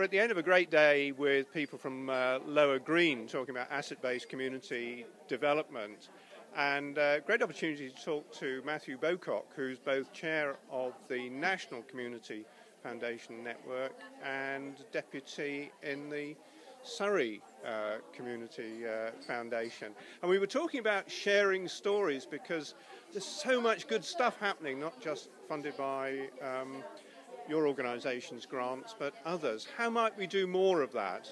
We're at the end of a great day with people from uh, Lower Green talking about asset based community development. And uh, great opportunity to talk to Matthew Bowcock, who's both chair of the National Community Foundation Network and deputy in the Surrey uh, Community uh, Foundation. And we were talking about sharing stories because there's so much good stuff happening, not just funded by um, your organisation's grants, but others. How might we do more of that?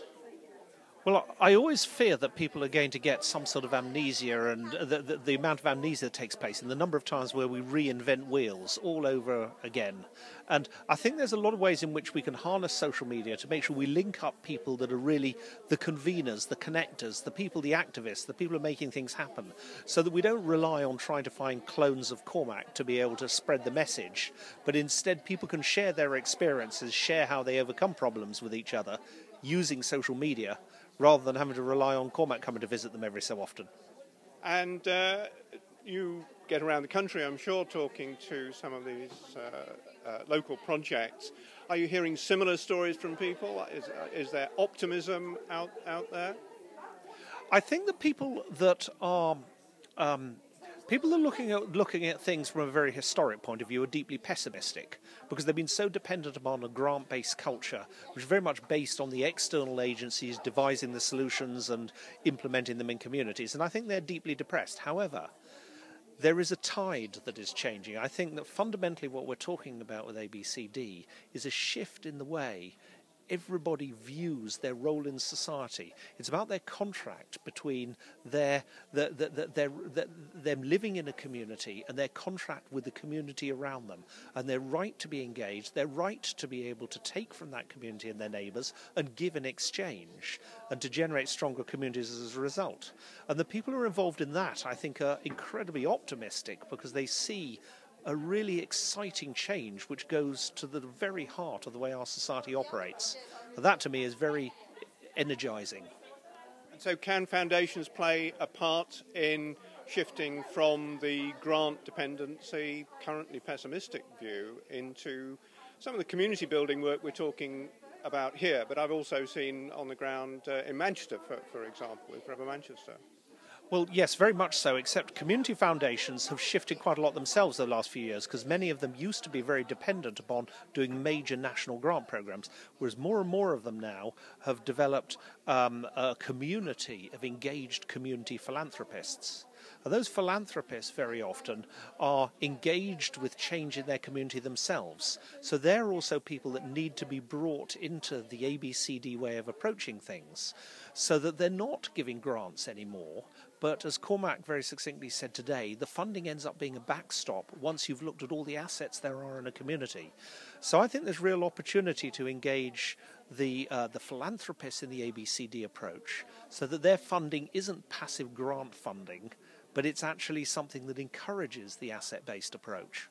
Well, I always fear that people are going to get some sort of amnesia and the, the, the, amount of amnesia that takes place and the number of times where we reinvent wheels all over again. And I think there's a lot of ways in which we can harness social media to make sure we link up people that are really the conveners, the connectors, the people, the activists, the people who are making things happen, so that we don't rely on trying to find clones of Cormac to be able to spread the message, but instead people can share their experiences, share how they overcome problems with each other using social media rather than having to rely on Cormac coming to visit them every so often. And uh, you get around the country, I'm sure, talking to some of these uh, uh, local projects. Are you hearing similar stories from people? Is, is there optimism out, out there? I think the people that are um, People are looking at looking at things from a very historic point of view are deeply pessimistic because they've been so dependent upon a grant-based culture, which is very much based on the external agencies devising the solutions and implementing them in communities. And I think they're deeply depressed. However, there is a tide that is changing. I think that fundamentally what we're talking about with ABCD is a shift in the way everybody views their role in society. It's about their contract between their, their, them living in a community and their contract with the community around them, and their right to be engaged, their right to be able to take from that community and their neighbours and give in exchange, and to generate stronger communities as a result. And the people who are involved in that, I think, are incredibly optimistic because they see a really exciting change which goes to the very heart of the way our society operates. That to me is very energizing. And so, can foundations play a part in shifting from the grant dependency, currently pessimistic view, into some of the community building work we're talking about here? But I've also seen on the ground uh, in Manchester, for, for example, with Forever Manchester. Well, yes, very much so, except community foundations have shifted quite a lot themselves the last few years because many of them used to be very dependent upon doing major national grant programs, whereas more and more of them now have developed um, a community of engaged community philanthropists. Those philanthropists very often are engaged with change in their community themselves. So they're also people that need to be brought into the ABCD way of approaching things so that they're not giving grants anymore. But as Cormac very succinctly said today, the funding ends up being a backstop once you've looked at all the assets there are in a community. So I think there's real opportunity to engage the uh, the philanthropists in the ABCD approach, so that their funding isn't passive grant funding, but it's actually something that encourages the asset based approach.